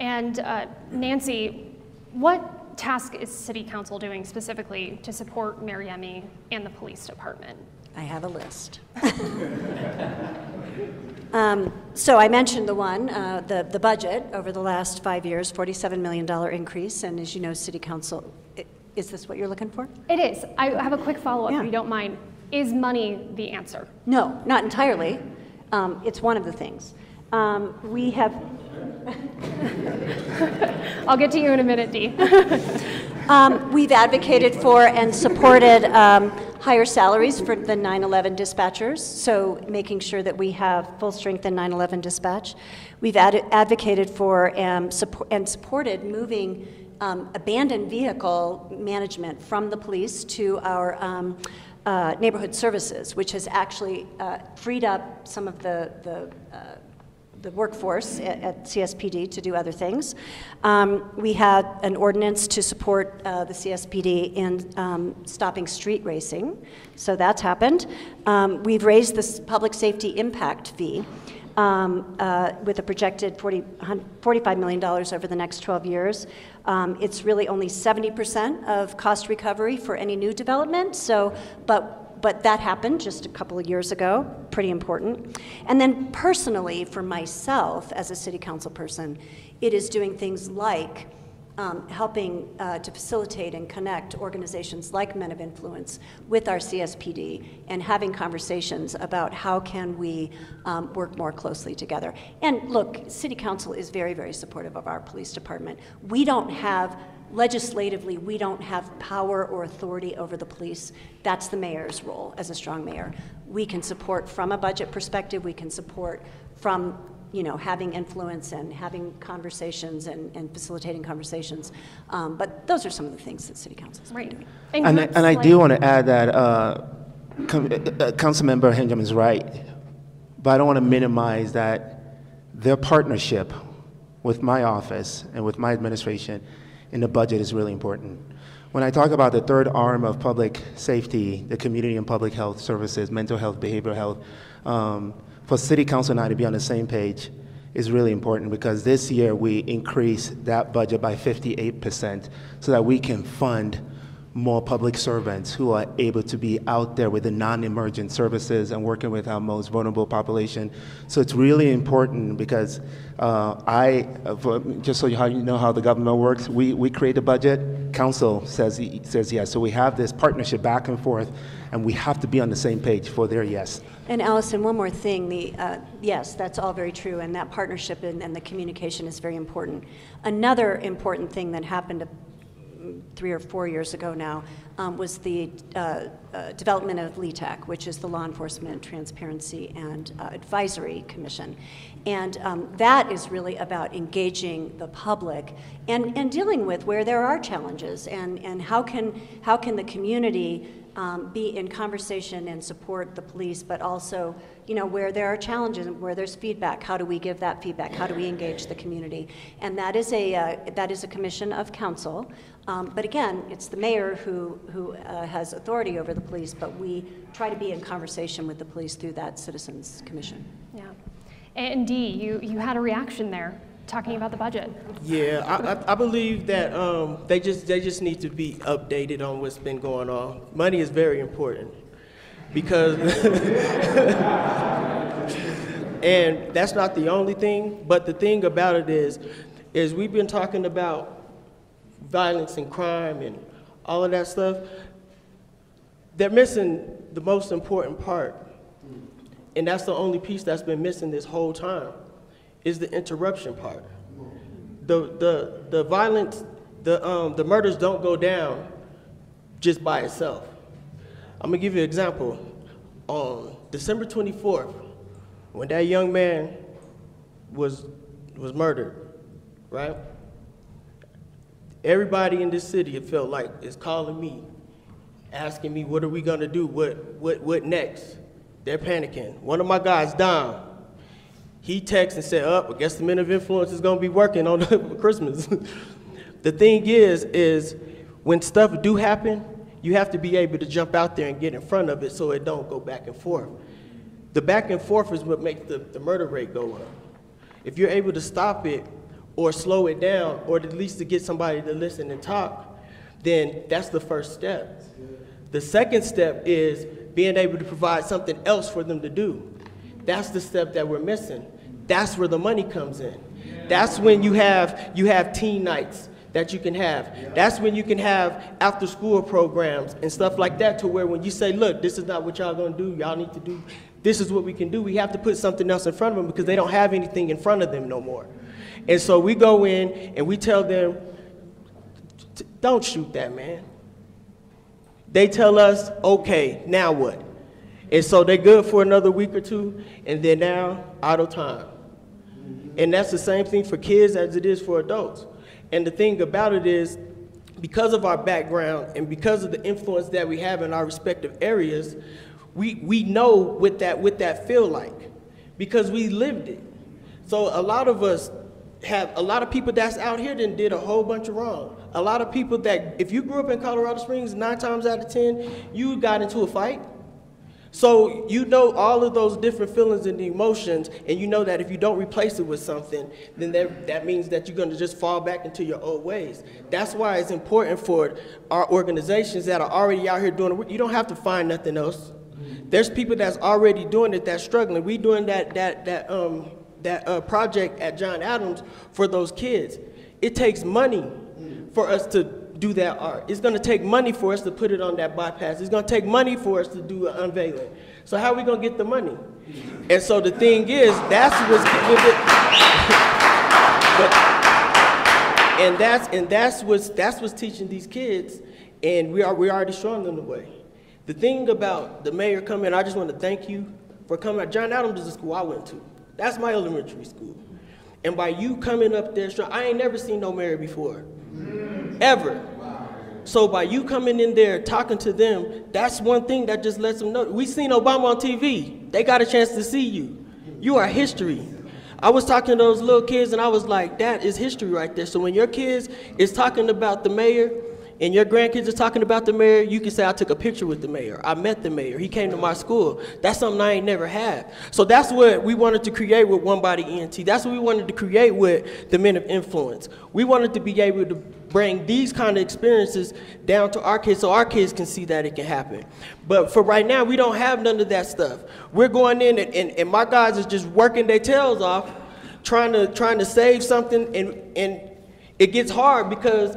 And uh, Nancy, what task is City Council doing specifically to support Mariemi and the police department? I have a list. um, so I mentioned the one, uh, the, the budget over the last five years, $47 million increase. And as you know, City Council, is this what you're looking for? It is. I have a quick follow up yeah. if you don't mind. Is money the answer? No, not entirely. Um, it's one of the things. Um, we have. I'll get to you in a minute, Dee. Um, we've advocated for and supported um, higher salaries for the 9/11 dispatchers, so making sure that we have full strength in 9/11 dispatch. We've ad- advocated for um, support and supported moving um, abandoned vehicle management from the police to our um, uh, neighborhood services, which has actually uh, freed up some of the the uh, the workforce at, at, CSPD to do other things. Um, we had an ordinance to support uh, the CSPD in um, stopping street racing, so that's happened. Um, we've raised the public safety impact fee. Um, uh, with a projected 40, $45 million over the next 12 years. Um, it's really only 70% of cost recovery for any new development, so, but but that happened just a couple of years ago, pretty important. And then personally, for myself as a city council person, it is doing things like um, helping uh, to facilitate and connect organizations like Men of Influence with our CSPD and having conversations about how can we um, work more closely together. And look, City Council is very, very supportive of our police department. We don't have legislatively, we don't have power or authority over the police. That's the mayor's role as a strong mayor. We can support from a budget perspective, we can support from you know, having influence and having conversations and, and facilitating conversations. Um, but those are some of the things that City Council is right. doing. And, and, I, and I do want to add that uh, com- uh, uh Councilmember Henjum is right, but I don't want to minimize that their partnership with my office and with my administration in the budget is really important. When I talk about the third arm of public safety, the community and public health services, mental health, behavioral health, um, for City Council and I to be on the same page is really important because this year we increased that budget by 58% so that we can fund more public servants who are able to be out there with the non-emergent services and working with our most vulnerable population. So it's really important because uh, I, just so you know how the government works, we, we create a budget, council says, says yes. So we have this partnership back and forth, and we have to be on the same page for their yes. And Allison, one more thing. The, uh, yes, that's all very true, and that partnership and, and, the communication is very important. Another important thing that happened three or four years ago now, um, was the uh, uh, development of LETAC, which is the Law Enforcement Transparency and uh, Advisory Commission. And um, that is really about engaging the public and, and dealing with where there are challenges and, and how, can, how can the community um, be in conversation and support the police, but also, you know, where there are challenges and where there's feedback, how do we give that feedback? How do we engage the community? And that is a uh, that is a commission of council. Um, but again, it's the mayor who who uh, has authority over the police, but we try to be in conversation with the police through that citizens commission. Yeah, and Dee, you you had a reaction there. talking about the budget. Yeah, I, I, I believe that um, they just they just need to be updated on what's been going on. Money is very important because, and that's not the only thing. But the thing about it is, is we've been talking about violence and crime and all of that stuff. They're missing the most important part, and that's the only piece that's been missing this whole time, is the interruption part the, the, the violence, the, um, the murders don't go down just by itself. I'm gonna give you an example. On December 24th, when that young man was, was murdered, right? Everybody in this city, it felt like, is calling me, asking me, what are we gonna do? What, what, what next? They're panicking. One of my guys down. He texted and said, "Up, oh, I guess the men of influence is gonna be working on Christmas." the thing is, is when stuff do happen, you have to be able to jump out there and get in front of it so it don't go back and forth. The back and forth is what makes the, the murder rate go up. If you're able to stop it or slow it down, or at least to get somebody to listen and talk, then that's the first step. The second step is being able to provide something else for them to do. That's the step that we're missing. That's where the money comes in. That's when you have you have teen nights that you can have. That's when you can have after school programs and stuff like that to where when you say, look, this is not what y'all gonna do, y'all need to do, this is what we can do, we have to put something else in front of them because they don't have anything in front of them no more. And so we go in and we tell them, don't shoot that man. They tell us, okay, now what? And so they're good for another week or two, and then now out of time. And that's the same thing for kids as it is for adults. And the thing about it is, because of our background and because of the influence that we have in our respective areas, we, we know what that, what that feel like because we lived it. So a lot of us have, a lot of people that's out here then did a whole bunch of wrong. A lot of people that, if you grew up in Colorado Springs, nine times out of 10, you got into a fight so you know all of those different feelings and emotions, and you know that if you don't replace it with something, then that, that means that you're going to just fall back into your old ways. That's why it's important for our organizations that are already out here doing it. You don't have to find nothing else. There's people that's already doing it that's struggling. We doing that that that um that uh, project at John Adams for those kids. It takes money for us to do that art. It's going to take money for us to put it on that bypass. It's going to take money for us to do an unveiling. So how are we going to get the money? And so the thing is, that's what's but, and that's and that's what's that's what's teaching these kids, and we are we're already showing them the way. The thing about the mayor coming, I just want to thank you for coming. John Adams is the school I went to. That's my elementary school. And by you coming up there, I ain't never seen no mayor before ever. So by you coming in there talking to them, that's one thing that just lets them know. We seen Obama on TV. They got a chance to see you. You are history. I was talking to those little kids and I was like, that is history right there. So when your kids is talking about the mayor and your grandkids are talking about the mayor, you can say, I took a picture with the mayor. I met the mayor. He came to my school. That's something I ain't never had. So that's what we wanted to create with One Body ENT. That's what we wanted to create with the Men of Influence. We wanted to be able to bring these kind of experiences down to our kids so our kids can see that it can happen. But for right now, we don't have none of that stuff. We're going in and, and, and my guys is just working their tails off, trying to trying to save something and and it gets hard because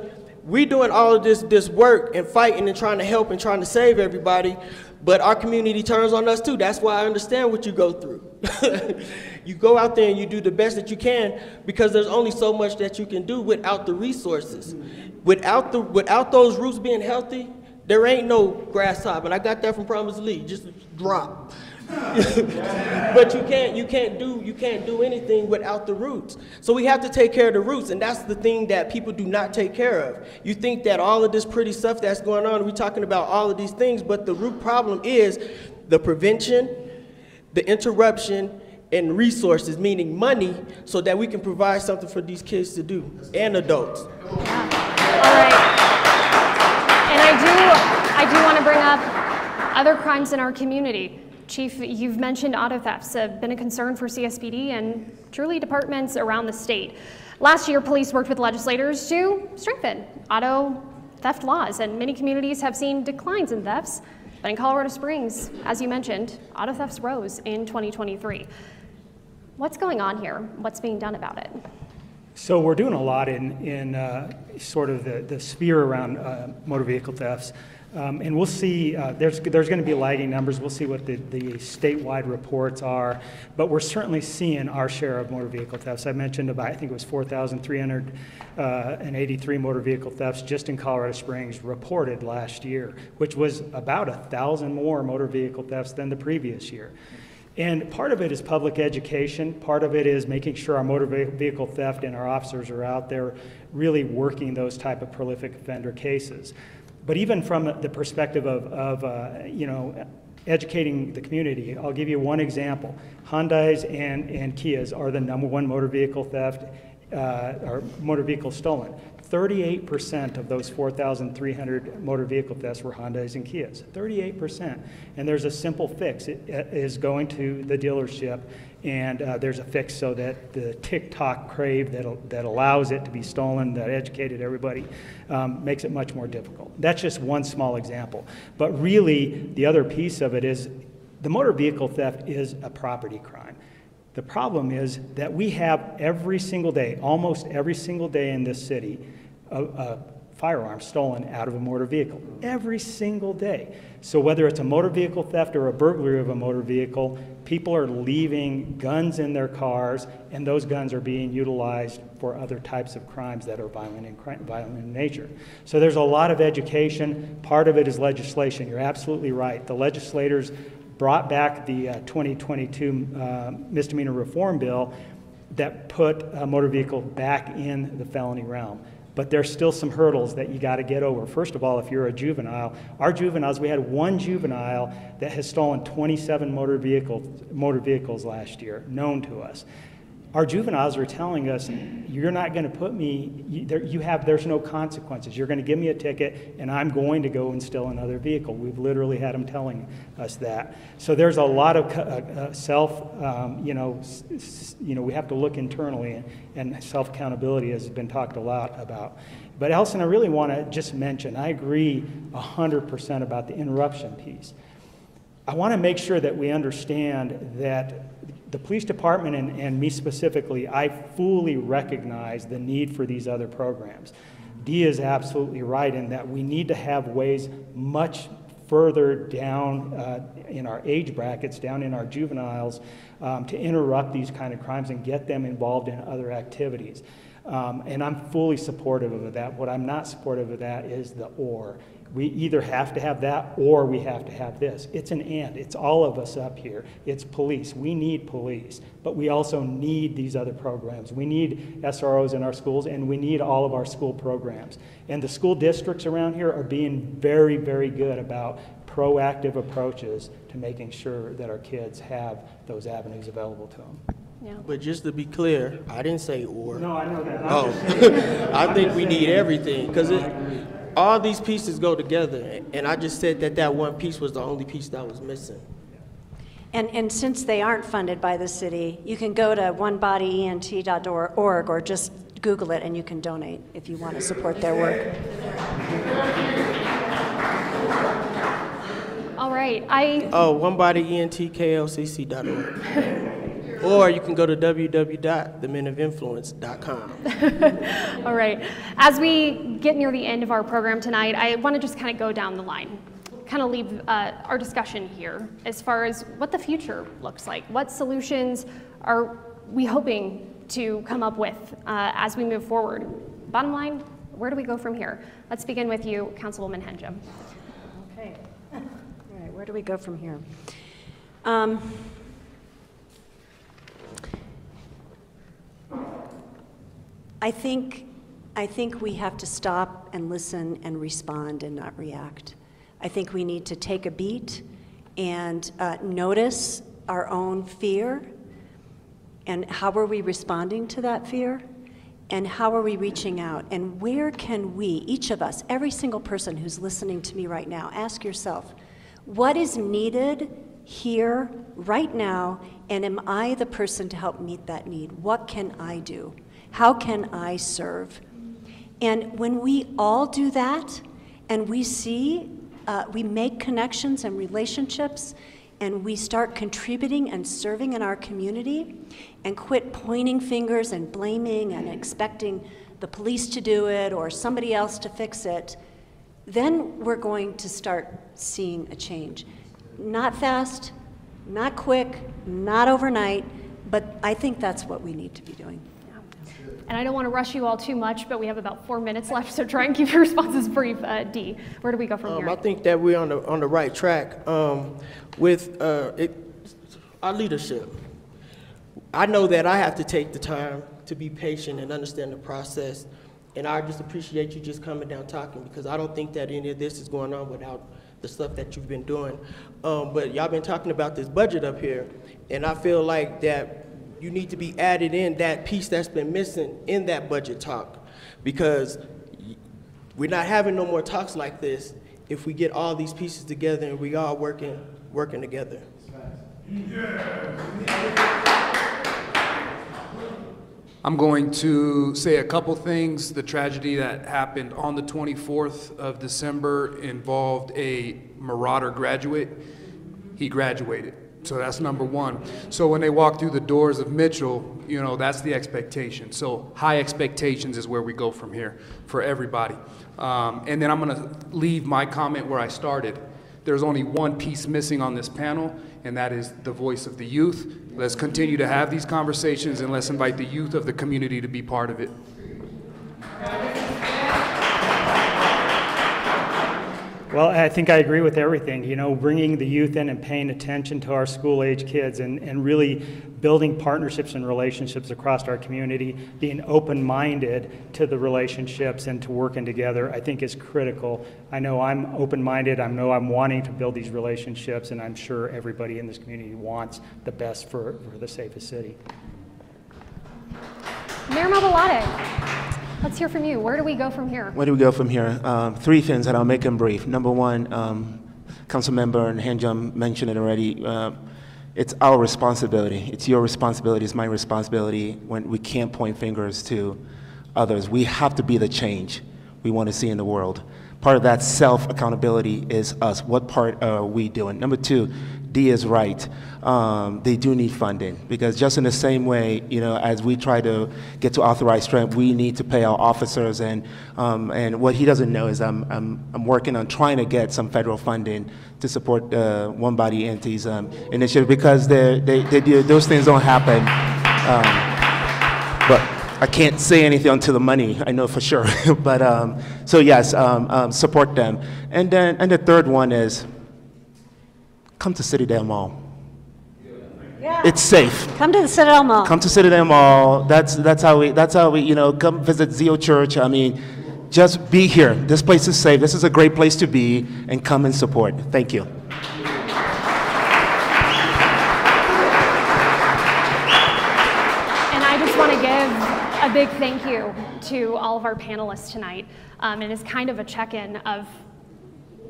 we're doing all of this this work and fighting and trying to help and trying to save everybody, but our community turns on us too. That's why I understand what you go through. you go out there and you do the best that you can because there's only so much that you can do without the resources. Without the without those roots being healthy, there ain't no grass top. And I got that from Promise Lee. Just drop. but you can't you can't do you can't do anything without the roots. So we have to take care of the roots, and that's the thing that people do not take care of. You think that all of this pretty stuff that's going on, we're talking about all of these things, but the root problem is the prevention, the interruption, and resources, meaning money, so that we can provide something for these kids to do and adults. Yeah. All right. And I do I do want to bring up other crimes in our community Chief, you've mentioned auto thefts have been a concern for CSPD and truly departments around the state. Last year, police worked with legislators to strengthen auto theft laws, and many communities have seen declines in thefts. But in Colorado Springs, as you mentioned, auto thefts rose in 2023. What's going on here? What's being done about it? So we're doing a lot in, in uh, sort of the, the sphere around uh, motor vehicle thefts. Um, and we'll see, uh, there's, there's going to be lagging numbers. We'll see what the, the statewide reports are. But we're certainly seeing our share of motor vehicle thefts. I mentioned about, I think it was 4,383 uh, motor vehicle thefts just in Colorado Springs reported last year, which was about a thousand more motor vehicle thefts than the previous year. And part of it is public education. Part of it is making sure our motor vehicle theft and our officers are out there really working those type of prolific offender cases. But even from the perspective of, of uh, you know, educating the community, I'll give you one example. Hyundai's and, and Kias are the number one motor vehicle theft uh, or motor vehicle stolen. 38% of those 4,300 motor vehicle thefts were Hyundais and Kias. 38%. And there's a simple fix. It is going to the dealership, and uh, there's a fix so that the TikTok crave that, that allows it to be stolen, that educated everybody, um, makes it much more difficult. That's just one small example. But really, the other piece of it is the motor vehicle theft is a property crime. The problem is that we have every single day, almost every single day in this city, a, a firearm stolen out of a motor vehicle every single day. So whether it's a motor vehicle theft or a burglary of a motor vehicle, people are leaving guns in their cars, and those guns are being utilized for other types of crimes that are violent in, violent in nature. So there's a lot of education. Part of it is legislation. You're absolutely right. The legislators brought back the uh, 2022 uh, misdemeanor reform bill that put a motor vehicle back in the felony realm but there's still some hurdles that you got to get over. First of all, if you're a juvenile, our juveniles, we had one juvenile that has stolen 27 motor vehicles, motor vehicles last year, known to us our juveniles are telling us, you're not going to put me, you, there, you, have, there's no consequences. You're going to give me a ticket, and I'm going to go and steal another vehicle. We've literally had them telling us that. So there's a lot of uh, uh, self, um, you know, you know, we have to look internally, and, and self accountability has been talked a lot about. But Allison, I really want to just mention, I agree 100% about the interruption piece. I want to make sure that we understand that the police department and, and me specifically, I fully recognize the need for these other programs. Dee is absolutely right in that we need to have ways much further down uh, in our age brackets, down in our juveniles, um, to interrupt these kind of crimes and get them involved in other activities. Um, and I'm fully supportive of that. What I'm not supportive of that is the or. We either have to have that or we have to have this. It's an and. It's all of us up here. It's police. We need police, but we also need these other programs. We need SROs in our schools and we need all of our school programs. And the school districts around here are being very, very good about proactive approaches to making sure that our kids have those avenues available to them. Yeah. But just to be clear, I didn't say or. No, I know that. oh, I think we need everything because it all these pieces go together. And I just said that that one piece was the only piece that was missing. And, and since they aren't funded by the city, you can go to onebodyent.org or just Google it and you can donate if you want to support their work. All right, I. Oh, onebodyentklcc.org. Or you can go to www.themenofinfluence.com. All right. As we get near the end of our program tonight, I want to just kind of go down the line, kind of leave uh, our discussion here as far as what the future looks like. What solutions are we hoping to come up with uh, as we move forward? Bottom line, where do we go from here? Let's begin with you, Councilwoman Henjum. Okay. All right, where do we go from here? Um, I think, I think we have to stop and listen and respond and not react. I think we need to take a beat and uh, notice our own fear. And how are we responding to that fear? And how are we reaching out? And where can we each of us every single person who's listening to me right now ask yourself what is needed here, right now, and am I the person to help meet that need? What can I do? How can I serve? And when we all do that, and we see, uh, we make connections and relationships, and we start contributing and serving in our community, and quit pointing fingers and blaming and expecting the police to do it or somebody else to fix it, then we're going to start seeing a change. Not fast, not quick, not overnight, but I think that's what we need to be doing. And I don't want to rush you all too much, but we have about four minutes left, so try and keep your responses brief. Uh, Dee, where do we go from Um, here? I think that we're on the, on the right track um, with uh, it, our leadership. I know that I have to take the time to be patient and understand the process. And I just appreciate you just coming down talking because I don't think that any of this is going on without the stuff that you've been doing. Um, but y'all been talking about this budget up here, and I feel like that you need to be added in that piece that's been missing in that budget talk because we're not having no more talks like this if we get all these pieces together and we all working working together. I'm going to say a couple things. The tragedy that happened on the 24th of December involved a Marauder graduate. He graduated. So that's number one. So when they walk through the doors of Mitchell, you know, that's the expectation. So high expectations is where we go from here for everybody. Um, and then I'm going to leave my comment where I started. There's only one piece missing on this panel, and that is the voice of the youth. Let's continue to have these conversations and let's invite the youth of the community to be part of it. Well, I think I agree with everything. You know, bringing the youth in and paying attention to our school age kids and, and really building partnerships and relationships across our community, being open minded to the relationships and to working together, I think is critical. I know I'm open minded, I know I'm wanting to build these relationships, and I'm sure everybody in this community wants the best for, for the safest city. Mayor Mobolade, let's hear from you. Where do we go from here? Where do we go from here? Um, three things, and I'll make them brief. Number one, um, Councilmember and Henjum mentioned it already. Uh, it's our responsibility. It's your responsibility. It's my responsibility when we can't point fingers to others. We have to be the change we want to see in the world. Part of that self accountability is us. What part are we doing? Number two, Dee is right. Um, they do need funding because just in the same way, you know, as we try to get to authorized strength, we need to pay our officers. And um, and what he doesn't know is I'm, I'm I'm working on trying to get some federal funding to support uh, One Body Entities um, initiative because they they, those things don't happen. Um, but I can't say anything until the money, I know for sure. but um, so yes, um, support them. And then and the third one is come to Citadel Mall. Yeah. It's safe. Come to the Citadel Mall. Come to Citadel Mall. That's that's how we that's how we you know come visit Zio Church. I mean, just be here. This place is safe. This is a great place to be, and come and support. Thank you. And I just want to give a big thank you to all of our panelists tonight. Um, and it's kind of a check-in of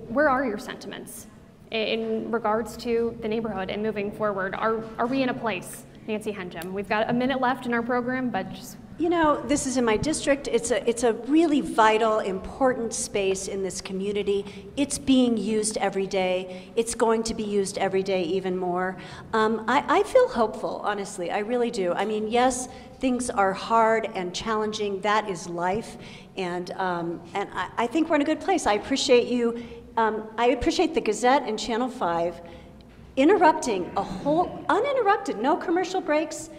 where are your sentiments in regards to the neighborhood and moving forward? Are, are we in a place, Nancy Henjum? We've got a minute left in our program, but just You know, this is in my district. It's a, it's a really vital, important space in this community. It's being used every day. It's going to be used every day even more. Um, I, I feel hopeful, honestly. I really do. I mean, yes, things are hard and challenging. That is life. And, um, and I, I think we're in a good place. I appreciate you. Um, I appreciate the Gazette and Channel 5 interrupting a whole, uninterrupted, no commercial breaks.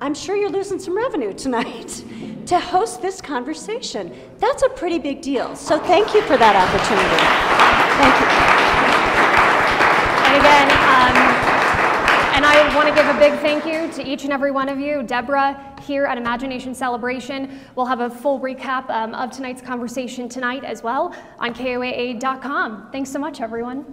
I'm sure you're losing some revenue tonight to host this conversation. That's a pretty big deal. So thank you for that opportunity. Thank you. And again, um, and I want to give a big thank you to each and every one of you. Deborah, here at Imagination Celebration. We'll have a full recap um, of tonight's conversation tonight as well on KOAA.com. Thanks so much, everyone.